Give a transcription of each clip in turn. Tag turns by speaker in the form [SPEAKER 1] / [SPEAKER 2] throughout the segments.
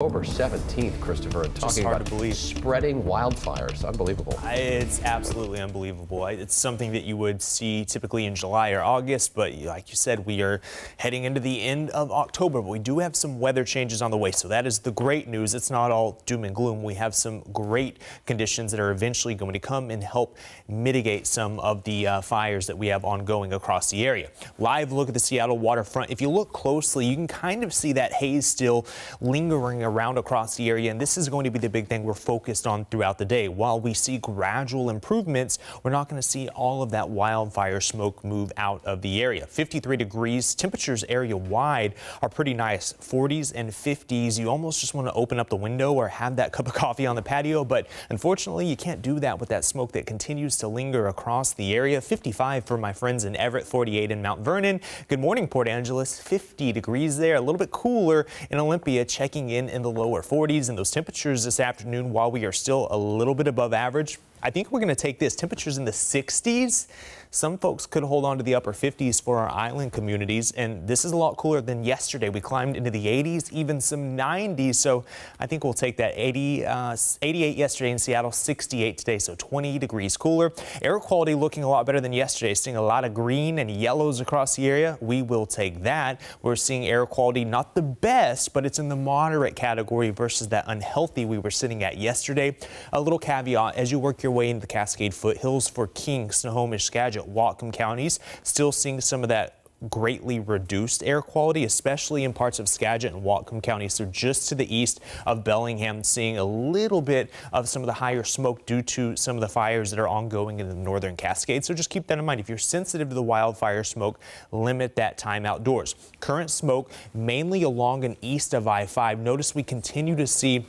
[SPEAKER 1] October 17th, Christopher, and talking
[SPEAKER 2] hard
[SPEAKER 1] about
[SPEAKER 2] to believe.
[SPEAKER 1] spreading wildfires. Unbelievable.
[SPEAKER 2] It's absolutely unbelievable. It's something that you would see typically in July or August, but like you said, we are heading into the end of October, but we do have some weather changes on the way. So that is the great news. It's not all doom and gloom. We have some great conditions that are eventually going to come and help mitigate some of the uh, fires that we have ongoing across the area. Live look at the Seattle waterfront. If you look closely, you can kind of see that haze still lingering around across the area. And this is going to be the big thing we're focused on throughout the day. While we see gradual improvements, we're not going to see all of that wildfire smoke move out of the area. 53 degrees, temperatures area wide are pretty nice. 40s and 50s. You almost just want to open up the window or have that cup of coffee on the patio. But unfortunately, you can't do that with that smoke that continues to linger across the area. 55 for my friends in Everett, 48 in Mount Vernon. Good morning, Port Angeles. 50 degrees there. A little bit cooler in Olympia, checking in in the lower 40s and those temperatures this afternoon while we are still a little bit above average. I think we're going to take this temperatures in the 60s. Some folks could hold on to the upper 50s for our island communities, and this is a lot cooler than yesterday. We climbed into the 80s, even some 90s. So I think we'll take that 80, uh, 88 yesterday in Seattle, 68 today, so 20 degrees cooler. Air quality looking a lot better than yesterday. Seeing a lot of green and yellows across the area. We will take that. We're seeing air quality not the best, but it's in the moderate category versus that unhealthy we were sitting at yesterday. A little caveat as you work your way into the Cascade foothills for King, Snohomish, Skagit, Whatcom counties, still seeing some of that greatly reduced air quality, especially in parts of Skagit and Whatcom counties. So just to the east of Bellingham, seeing a little bit of some of the higher smoke due to some of the fires that are ongoing in the northern Cascades. So just keep that in mind. If you're sensitive to the wildfire smoke, limit that time outdoors. Current smoke mainly along and east of I-5. Notice we continue to see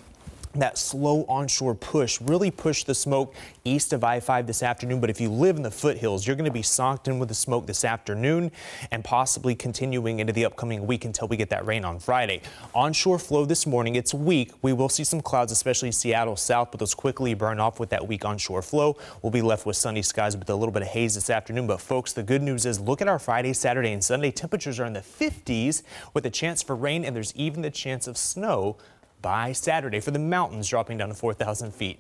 [SPEAKER 2] that slow onshore push really pushed the smoke east of I-5 this afternoon. But if you live in the foothills, you're going to be socked in with the smoke this afternoon and possibly continuing into the upcoming week until we get that rain on Friday. Onshore flow this morning, it's weak. We will see some clouds, especially Seattle south, but those quickly burn off with that weak onshore flow. We'll be left with sunny skies with a little bit of haze this afternoon. But folks, the good news is look at our Friday, Saturday, and Sunday. Temperatures are in the 50s with a chance for rain, and there's even the chance of snow by Saturday for the mountains dropping down to 4,000 feet.